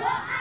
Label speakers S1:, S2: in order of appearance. S1: What?